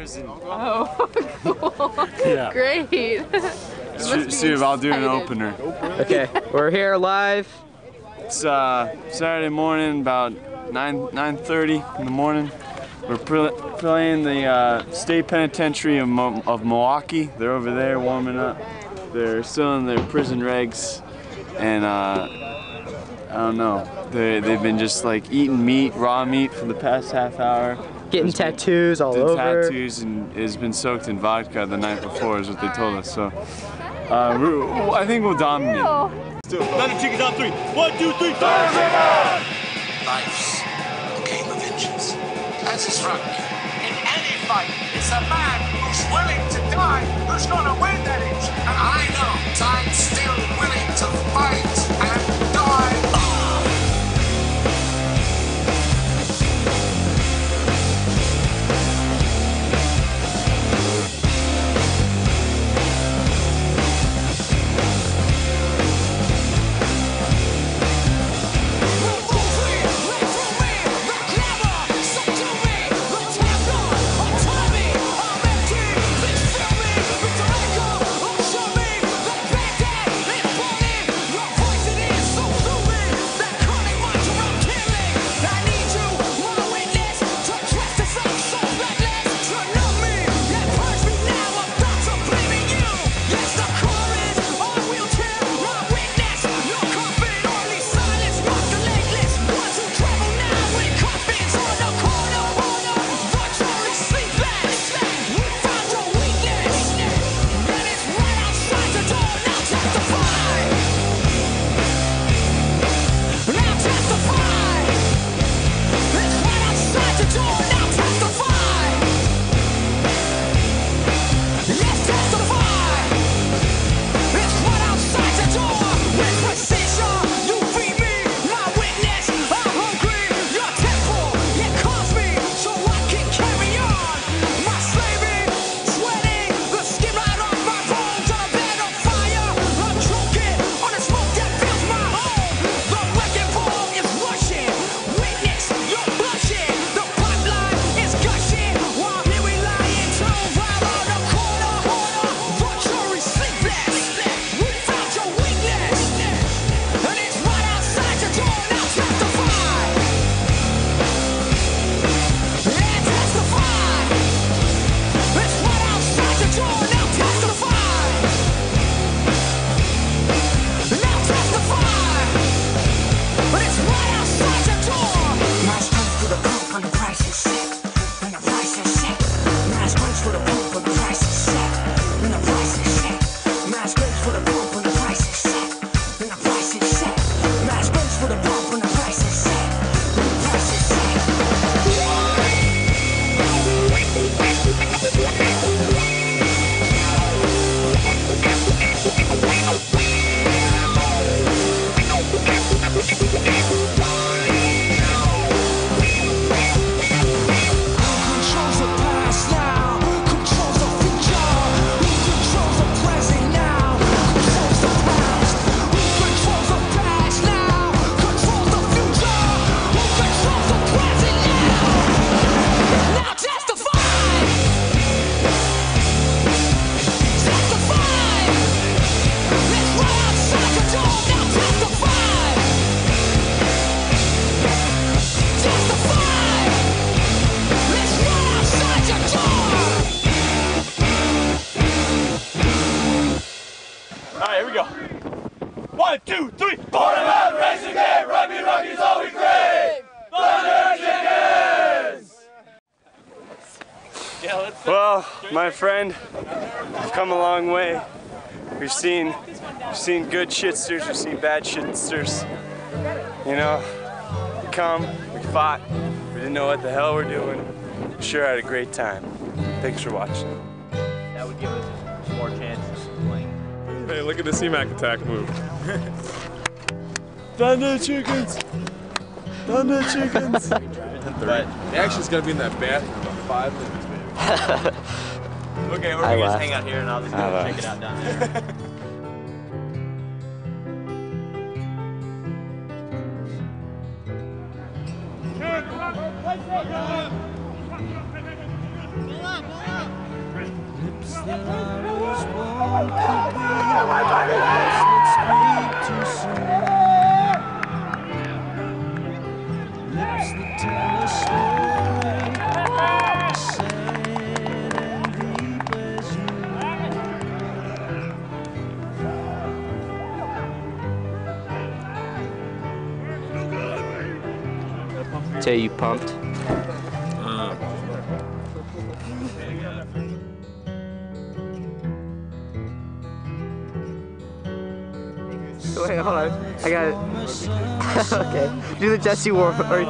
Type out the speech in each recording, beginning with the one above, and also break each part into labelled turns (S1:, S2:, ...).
S1: prison.
S2: Oh, cool.
S1: Yeah.
S2: Great. You
S1: Steve, I'll do an opener.
S3: Okay, we're here live.
S1: It's uh, Saturday morning, about 9 9:30 in the morning. We're pre- playing the uh, state penitentiary of, Mo- of Milwaukee. They're over there warming up. They're still in their prison regs, and uh, I don't know. They they've been just like eating meat, raw meat, for the past half hour.
S3: Getting tattoos all
S1: the
S3: over.
S1: tattoos and has been soaked in vodka the night before is what they told us. So uh, I think we'll dominate.
S4: Nine chickens on three. One, two, three.
S5: Life's a game of inches. As is rugby. In any fight, it's the man who's willing to die who's gonna win that inch. And I know I'm
S4: racing game. Rugby, all we crave. Thunder chickens.
S1: Well, my friend, we've come a long way. We've seen, we've seen good shitsters, we've seen bad shitsters. You know, we come, we fought, we didn't know what the hell we're doing. We sure had a great time. Thanks for watching.
S6: That would give us more chances of playing.
S7: Hey, look at the CMAC attack move.
S1: Thunder chickens! Thunder chickens!
S7: But the action's gonna be in that bathroom in about five minutes, man.
S6: Okay, we're
S3: I
S6: gonna just hang out here and I'll just go check it out down there.
S4: Come on, come on.
S3: Say you pumped. Wait, hold on. I got it. okay. Do the Jesse War. Or,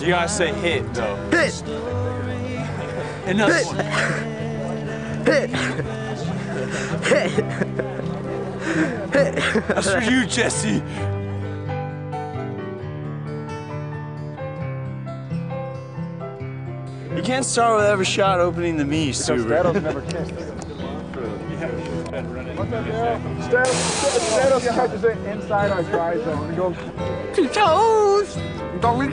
S7: You gotta say hit though.
S3: hit!
S7: Another
S3: Hit!
S7: one.
S3: Hit! Hit!
S7: That's for you, Jesse.
S1: You can't start with every shot opening the me, Subaru.
S8: never kissed. Statos catches it inside our dry zone and goes,
S3: Toes! Going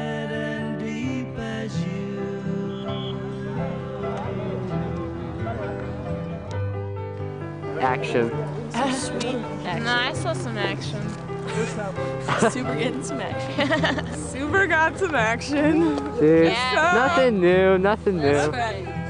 S3: Action.
S2: No, I saw some action. Suber getting some action. Suber got some action.
S3: Dude,
S2: Yeah.
S3: nothing new, nothing new.
S2: That's right.